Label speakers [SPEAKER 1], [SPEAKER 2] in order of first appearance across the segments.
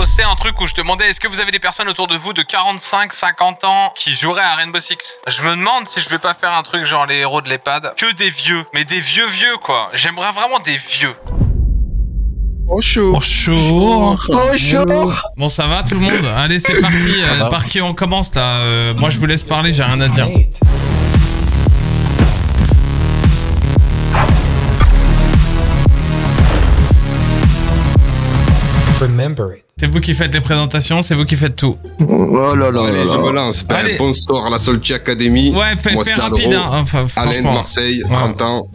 [SPEAKER 1] posté un truc où je demandais est-ce que vous avez des personnes autour de vous de 45, 50 ans qui joueraient à Rainbow Six? Je me demande si je vais pas faire un truc genre les héros de l'EHPAD. Que des vieux, mais des vieux vieux quoi. J'aimerais vraiment des vieux.
[SPEAKER 2] Bonjour.
[SPEAKER 3] Bonjour.
[SPEAKER 2] Bonjour.
[SPEAKER 1] Bon, ça va tout le monde? Allez, c'est parti. Euh, par qui on commence là? Euh, Moi, je vous laisse parler, j'ai rien à dire.
[SPEAKER 3] Remember it.
[SPEAKER 1] C'est vous qui faites les présentations, c'est vous qui faites tout.
[SPEAKER 2] Oh là là
[SPEAKER 4] Allez,
[SPEAKER 2] là
[SPEAKER 4] je
[SPEAKER 2] là.
[SPEAKER 4] me lance. Ben,
[SPEAKER 1] Allez.
[SPEAKER 4] bonsoir à la Solti Academy.
[SPEAKER 1] Ouais, fais, rapide, hein. Enfin,
[SPEAKER 4] Alain de. Marseille, 30 ans.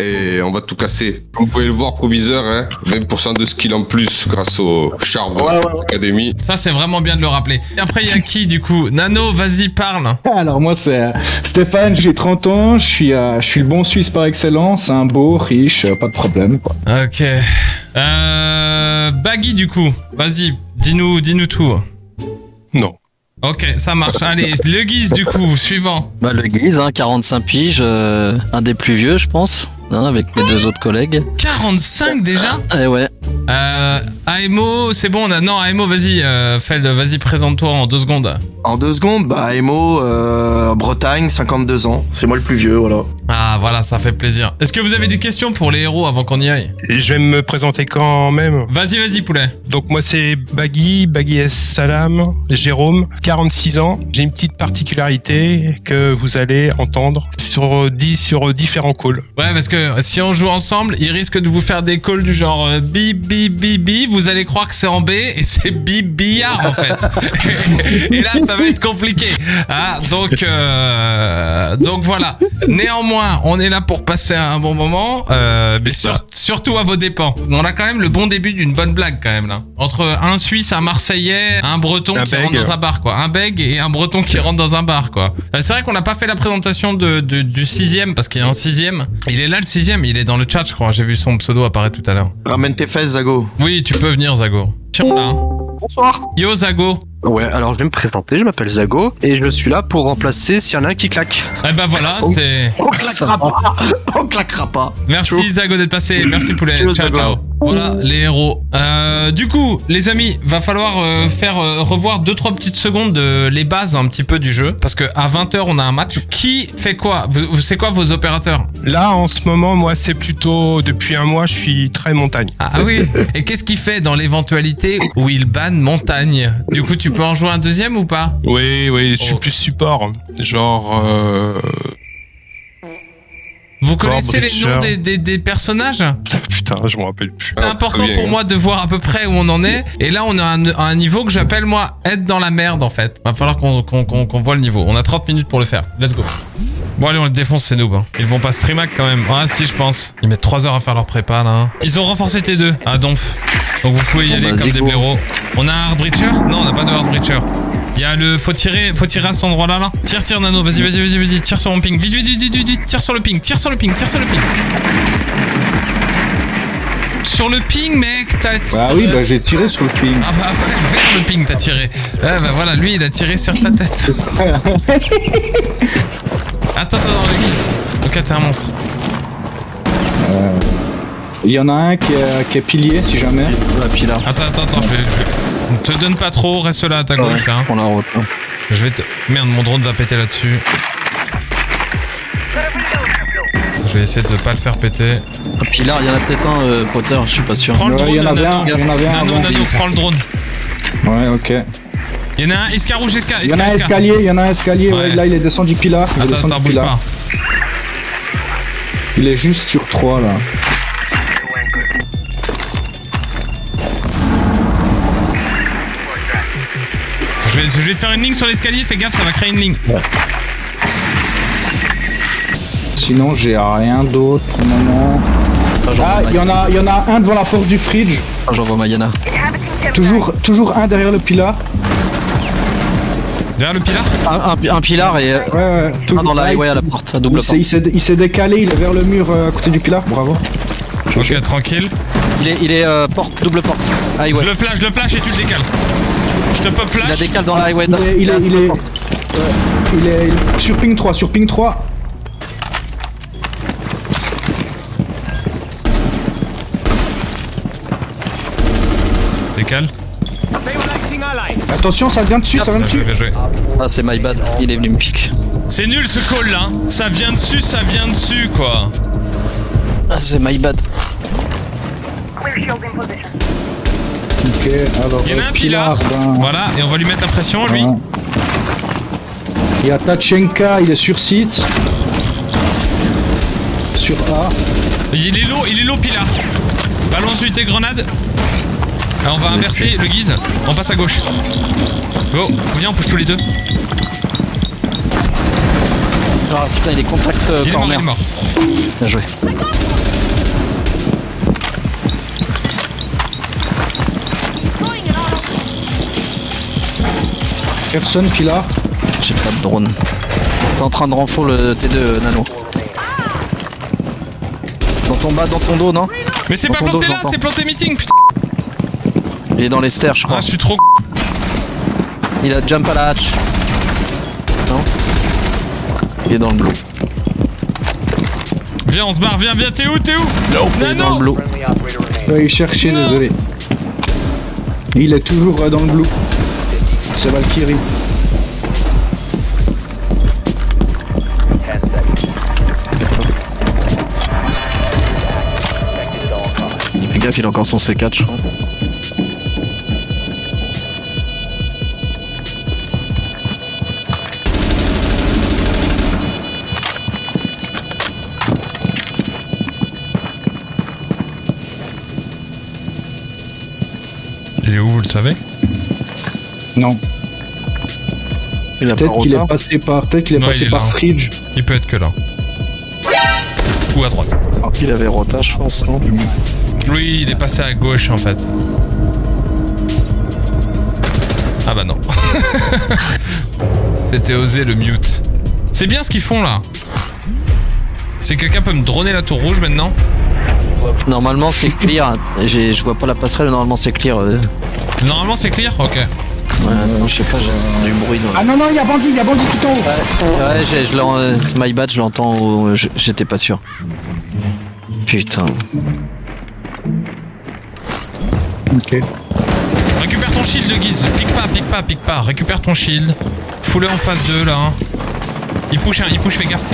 [SPEAKER 4] Et on va tout casser. Comme vous pouvez le voir, proviseur, hein, 20% de skill en plus grâce au Charme
[SPEAKER 2] Ouais, ouais, ouais.
[SPEAKER 4] Academy.
[SPEAKER 1] Ça, c'est vraiment bien de le rappeler. Et après, il y a qui du coup? Nano, vas-y, parle.
[SPEAKER 5] Alors moi c'est euh, Stéphane, j'ai 30 ans, je suis, euh, je suis le bon Suisse par excellence, un beau, riche, euh, pas de problème. Quoi.
[SPEAKER 1] Ok. Euh. Baggy du coup. Vas-y, dis-nous dis -nous tout.
[SPEAKER 4] Non.
[SPEAKER 1] Ok, ça marche. Allez, le guise du coup, suivant.
[SPEAKER 6] Bah, le Guise, hein, 45 piges, euh, un des plus vieux, je pense, hein, avec mes deux autres collègues.
[SPEAKER 1] 45 déjà?
[SPEAKER 6] Eh ouais,
[SPEAKER 1] Euh. AMO, c'est bon, on a. Non, AMO, vas-y, euh, Feld, vas-y, présente-toi en deux secondes.
[SPEAKER 2] En deux secondes, bah, Emo, euh, Bretagne, 52 ans. C'est moi le plus vieux, voilà.
[SPEAKER 1] Ah, voilà, ça fait plaisir. Est-ce que vous avez des questions pour les héros avant qu'on y aille?
[SPEAKER 7] Je vais me présenter quand même.
[SPEAKER 1] Vas-y, vas-y, poulet.
[SPEAKER 7] Donc moi c'est Baggy, Baggy S Salam, Jérôme, 46 ans. J'ai une petite particularité que vous allez entendre sur, dix- sur différents calls.
[SPEAKER 1] Ouais, parce que si on joue ensemble, il risque de vous faire des calls du genre euh, bip bip bip bip. Vous allez croire que c'est en B et c'est bip billard en fait. et là, ça va être compliqué. Ah, donc, euh, donc voilà. Néanmoins, on est là pour passer un bon moment, euh, mais sur- surtout à vos dépens. On a quand même le bon début d'une bonne blague quand même là. Entre un Suisse, un Marseillais, un Breton
[SPEAKER 7] Un
[SPEAKER 1] qui
[SPEAKER 7] bègue.
[SPEAKER 1] rentre dans un bar quoi. Un bègue et un Breton qui rentre dans un bar quoi. Euh, c'est vrai qu'on n'a pas fait la présentation de, de- du sixième parce qu'il y a un sixième. Il est là le sixième, il est dans le chat je crois. J'ai vu son pseudo apparaître tout à l'heure.
[SPEAKER 2] Ramène tes fesses, Zago.
[SPEAKER 1] Oui, tu peux venir Zago. Tiens là.
[SPEAKER 8] Bonsoir.
[SPEAKER 1] Yo Zago.
[SPEAKER 8] Ouais, alors je vais me présenter, je m'appelle Zago et je suis là pour remplacer s'il y en a un qui claque.
[SPEAKER 1] Eh ben voilà, c'est.
[SPEAKER 2] On claquera pas. On claquera pas.
[SPEAKER 1] Merci. Zago d'être passé. Merci poulet.
[SPEAKER 2] Ciao,
[SPEAKER 1] ciao
[SPEAKER 2] Zago.
[SPEAKER 1] ciao. Voilà les héros. Euh, du coup, les amis, va falloir euh, faire euh, revoir deux trois petites secondes de les bases un petit peu du jeu parce que à 20h on a un match. Qui fait quoi? Vous- c'est quoi vos opérateurs?
[SPEAKER 7] Là en ce moment moi c'est plutôt depuis un mois je suis très montagne.
[SPEAKER 1] ah, ah oui. Et qu'est-ce qu'il fait dans l'éventualité où il banne montagne? Du coup, tu peux en jouer un deuxième ou pas?
[SPEAKER 7] Oui oui je suis
[SPEAKER 1] Oh.
[SPEAKER 7] plus support. Genre euh...
[SPEAKER 1] Vous connaissez les noms des, des- des personnages?
[SPEAKER 7] Putain je me rappelle plus.
[SPEAKER 1] C'est important
[SPEAKER 4] bien,
[SPEAKER 1] pour moi de voir à peu près où on en est. Et là, on à un, niveau que j'appelle moi être dans la merde en fait. Va falloir qu'on qu'on- qu'on- qu'on voit le niveau. On a 30 minutes pour le faire. Let's go. Bon allez, on le défonce ces noobs. hein. Ils vont pas streamac quand même. Ah si, je pense. Ils mettent 3 heures à faire leur prépa là. hein. Ils ont renforcé T2 à Donf. Donc vous pouvez y aller
[SPEAKER 6] bah,
[SPEAKER 1] comme des blaireaux. On a un hard breacher? Non, on n'a pas de hard breacher. Il y a le faut tirer, faut tirer à cet endroit-là là. Tire, tire Nano, vas-y, vas-y, vas-y, vas-y, tire sur mon ping. Vite, vite, vite, vite, vite, vite, tire sur le ping, tire sur le ping, tire sur le ping. Sur le ping, mec, t'as.
[SPEAKER 5] Bah oui, bah j'ai tiré sur le ping.
[SPEAKER 1] Ah bah ouais, vers le ping t'as tiré. Ah bah voilà, lui il a tiré sur ta tête. attends, attends, attends, le guise. Ok, t'es un monstre.
[SPEAKER 5] Il y en a un qui est, qui est pilier si jamais.
[SPEAKER 6] là.
[SPEAKER 1] Attends, attends, attends, je vais, je vais- te donne pas trop, reste là à ta gauche là. hein.
[SPEAKER 6] Prends la route. là.
[SPEAKER 1] Je vais te. Merde, mon drone va péter là-dessus. Je vais essayer de pas le faire péter.
[SPEAKER 6] Un pilar, il y en a peut-être un, euh, Potter, je suis pas sûr.
[SPEAKER 1] Prends le drone,
[SPEAKER 5] il y en
[SPEAKER 1] Nano.
[SPEAKER 5] un, il y en.
[SPEAKER 1] Nano, prends le drone.
[SPEAKER 5] Ouais, ok.
[SPEAKER 1] Il y en a un, esca rouge, esca,
[SPEAKER 5] Il y en a un
[SPEAKER 1] esca.
[SPEAKER 5] escalier, il y en a un escalier.
[SPEAKER 1] Ouais.
[SPEAKER 5] Ouais, là, il est descendu pilar. Il est
[SPEAKER 1] Attends,
[SPEAKER 5] descendu
[SPEAKER 1] attends, bouge
[SPEAKER 5] pilar.
[SPEAKER 1] pas.
[SPEAKER 5] Il est juste sur 3 là.
[SPEAKER 1] Je vais, je vais te faire une ligne sur l'escalier, fais gaffe, ça va créer une ligne.
[SPEAKER 5] Sinon, j'ai rien d'autre pour le moment.
[SPEAKER 6] J'envoie
[SPEAKER 5] Ah, il y en a, y en a un devant la porte du fridge.
[SPEAKER 6] Enfin, j'envoie Mayana.
[SPEAKER 5] Toujours, toujours un derrière le pilar.
[SPEAKER 1] Derrière le pilar
[SPEAKER 6] Un, un, un pilar et
[SPEAKER 5] Ouais, ouais.
[SPEAKER 6] un
[SPEAKER 5] toujours-
[SPEAKER 6] dans la
[SPEAKER 5] Ah,
[SPEAKER 6] highway
[SPEAKER 5] il-
[SPEAKER 6] à la porte, à double
[SPEAKER 5] Il s'est-
[SPEAKER 6] porte.
[SPEAKER 5] il s'est il s'est décalé, il est vers le mur euh, à côté du pilar. Bravo.
[SPEAKER 1] Ok, tranquille.
[SPEAKER 6] Il est, il est euh, porte, double porte. Highway.
[SPEAKER 1] Je le flash, je le flash et tu le décales. Je te pop
[SPEAKER 6] Il a
[SPEAKER 1] flash.
[SPEAKER 6] décale dans la highway.
[SPEAKER 5] Il est, il est, il est, ouais, il est il est sur ping 3, sur ping 3.
[SPEAKER 1] Décale.
[SPEAKER 5] Attention, ça vient dessus, ça vient dessus.
[SPEAKER 6] Ah, c'est my bad. Il est venu me pique.
[SPEAKER 1] C'est nul ce call là. hein. Ça vient dessus, ça vient dessus quoi.
[SPEAKER 6] Ah, c'est my bad.
[SPEAKER 5] Ok, alors.
[SPEAKER 1] Il y en a
[SPEAKER 5] euh,
[SPEAKER 1] un pilar.
[SPEAKER 5] ben,
[SPEAKER 1] Voilà, et on va lui mettre la pression lui.
[SPEAKER 5] Il y a Tachenka, il est sur site. Sur A.
[SPEAKER 1] Il est low, il est low pilar. Balance lui tes grenades. Alors on va inverser le guise. On passe à gauche. Go, viens on pousse tous les deux.
[SPEAKER 6] Ah putain, il est contact euh,
[SPEAKER 1] Il est mort, il
[SPEAKER 6] corner.
[SPEAKER 1] est mort.
[SPEAKER 6] Bien joué.
[SPEAKER 5] Personne, pilar.
[SPEAKER 6] J'ai pas de drone. T'es en train de renfort le T2 Nano. Dans ton bas, dans ton dos, non
[SPEAKER 1] Mais c'est pas
[SPEAKER 6] dos,
[SPEAKER 1] planté là, c'est planté meeting putain.
[SPEAKER 6] Il est dans les stairs, je crois.
[SPEAKER 1] Ah, je suis trop.
[SPEAKER 6] Il a jump à la hatch. Non Il est dans le blue.
[SPEAKER 1] Viens, on se barre, viens, viens, t'es où, t'es où
[SPEAKER 6] Il est dans le blue.
[SPEAKER 5] Ouais, il cherchait, désolé. Il est toujours euh, dans le blue. C'est Valkyrie.
[SPEAKER 6] Fais gaffe, il a encore son C4, je crois.
[SPEAKER 1] Le savez
[SPEAKER 5] Non.
[SPEAKER 6] Il a pas
[SPEAKER 5] Peut-être qu'il est passé par, peut-être qu'il est
[SPEAKER 1] Non, il
[SPEAKER 5] passé
[SPEAKER 1] est
[SPEAKER 5] par
[SPEAKER 1] là.
[SPEAKER 5] Fridge.
[SPEAKER 1] Il peut être que là. Ou à droite.
[SPEAKER 6] Il avait rota, je pense, non
[SPEAKER 1] Oui, il est passé à gauche en fait. Ah bah non. C'était osé le mute. C'est bien ce qu'ils font là. Si quelqu'un peut me droner la tour rouge maintenant
[SPEAKER 6] Normalement, c'est clear. Je vois pas la passerelle, normalement, c'est clear. euh.
[SPEAKER 1] Normalement c'est clear Ok.
[SPEAKER 6] Ouais, non, je sais pas, j'ai du bruit dans
[SPEAKER 5] Ah non, non, il y a bandit, il y a bandit tout en haut.
[SPEAKER 6] Ouais, ouais j'ai- je l'en. euh, My bad, je l'entends. je- J'étais pas sûr. Putain.
[SPEAKER 5] Ok.
[SPEAKER 1] Récupère ton shield, Guise. Pique pas, pique pas, pique pas. Récupère ton shield. Fous-le en face d'eux là. hein. Il push, hein, il push, fais gaffe.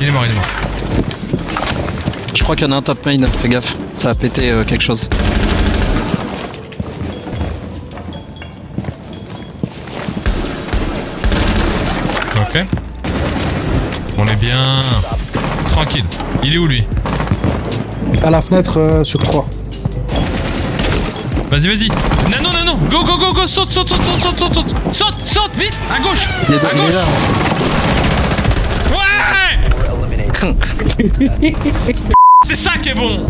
[SPEAKER 1] Il est mort, il est mort.
[SPEAKER 6] Je crois qu'il y en a un top main, fais gaffe. Ça a pété euh, quelque chose.
[SPEAKER 1] Ok. On est bien. Tranquille. Il est où lui?
[SPEAKER 5] À la fenêtre euh, sur 3.
[SPEAKER 1] Vas-y, vas-y. Nano, nano. Go, go, go, go. Saute, saute, saute, saute, saute, saute, saute. Saute, saute, vite. À gauche.
[SPEAKER 6] Il est,
[SPEAKER 1] À gauche.
[SPEAKER 6] là.
[SPEAKER 1] Ouais C'est ça qui est bon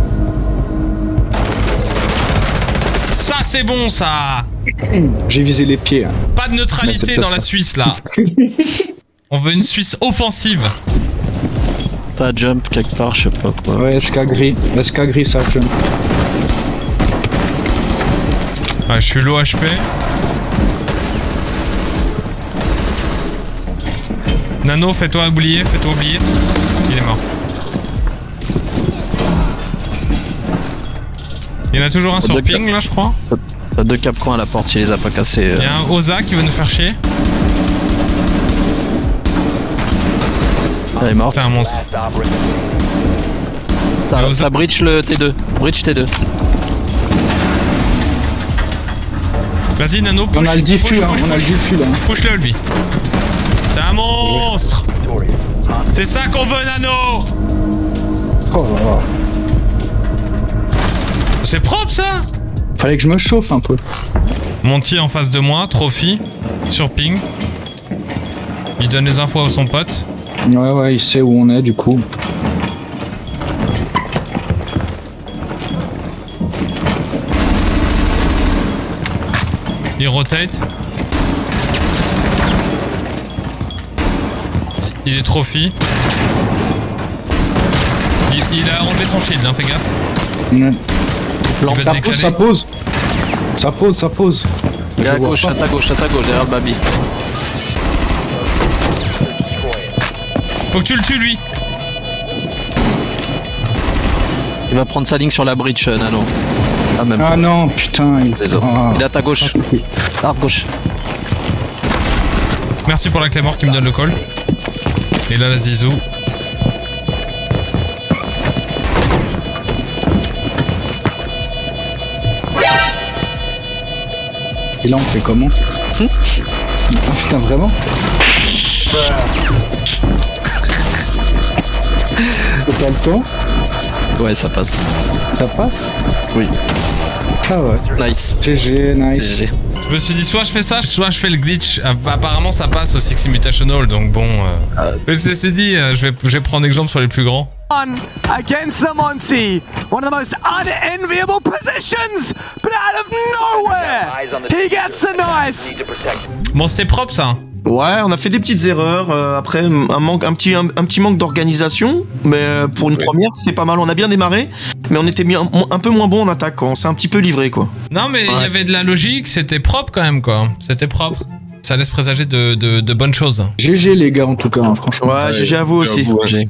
[SPEAKER 1] Ça, c'est bon, ça
[SPEAKER 5] J'ai visé les pieds. hein.
[SPEAKER 1] Pas de neutralité dans la. Suisse, là. On veut une Suisse offensive.
[SPEAKER 6] Pas jump quelque part, je sais pas quoi.
[SPEAKER 5] Ouais, SK gris. SK gris, ça jump.
[SPEAKER 1] Ouais, je suis low HP. Nano, fais-toi oublier, fais-toi oublier. Il est mort. Il y en a toujours un sur ping, là, je crois.
[SPEAKER 6] T'as deux capcoins à la porte, il les a pas cassés. euh.
[SPEAKER 1] Il y a un Oza qui veut nous faire chier.
[SPEAKER 6] Elle est morte.
[SPEAKER 1] C'est un monstre.
[SPEAKER 6] Ça,
[SPEAKER 1] Oza-
[SPEAKER 6] ça breach le T2. Breach T2.
[SPEAKER 1] Vas-y, Nano, push.
[SPEAKER 5] On a le diffus,
[SPEAKER 1] push,
[SPEAKER 5] hein.
[SPEAKER 1] push,
[SPEAKER 5] On a le diffus, là.
[SPEAKER 1] Push-le, lui. T'es un monstre C'est ça qu'on veut, Nano
[SPEAKER 5] Oh là là.
[SPEAKER 1] C'est propre, ça
[SPEAKER 5] Fallait que je me chauffe un peu.
[SPEAKER 1] Montier en face de moi, Trophy, sur ping. Il donne les infos à son pote.
[SPEAKER 5] Ouais, ouais, il sait où on est, du coup.
[SPEAKER 1] Il rotate. Il est trophy. Il, il a enlevé son shield, hein, fais gaffe. Va
[SPEAKER 5] Ça pose, ça pose. Ça pose, ça pose.
[SPEAKER 6] Il est à gauche, à ta gauche, à ta gauche, derrière le baby.
[SPEAKER 1] Faut que tu le tues, lui.
[SPEAKER 6] Il va prendre sa ligne sur la bridge, euh, Nano. Ah, même
[SPEAKER 5] Ah non, putain. Il,
[SPEAKER 6] autres.
[SPEAKER 5] Ah.
[SPEAKER 6] Il est à ta gauche. Arbre gauche.
[SPEAKER 1] Merci pour la Clémore qui me donne le call. Et là, la Zizou.
[SPEAKER 5] Et là, on fait comment Ah putain, vraiment pas le temps
[SPEAKER 6] Ouais, ça passe.
[SPEAKER 5] Ça passe
[SPEAKER 6] Oui.
[SPEAKER 5] Ah ouais.
[SPEAKER 6] Nice.
[SPEAKER 5] GG, nice.
[SPEAKER 6] GG.
[SPEAKER 1] Je me suis dit, soit je fais ça, soit je fais le glitch. Ah, Apparemment, ça passe au Six Invitational, donc bon. euh. Mais je me suis dit, euh, je, vais, je vais prendre exemple sur les plus grands.
[SPEAKER 9] One against the Monty. One of the most unenviable positions, but out of nowhere, he gets the knife.
[SPEAKER 1] Bon, c'était propre ça.
[SPEAKER 2] Ouais, on a fait des petites erreurs. euh, après, un, manque, un, petit, un, un petit manque d'organisation. Mais euh, pour une première, c'était pas mal. On a bien démarré. Mais on était un peu moins bon en attaque. quoi. On s'est un petit peu livré, quoi.
[SPEAKER 1] Non, mais il y avait de la logique, c'était propre quand même, quoi. C'était propre. Ça laisse présager de, de, de bonnes choses.
[SPEAKER 5] GG les gars en tout cas, hein, franchement.
[SPEAKER 2] Ouais, GG à vous aussi.
[SPEAKER 4] Hein.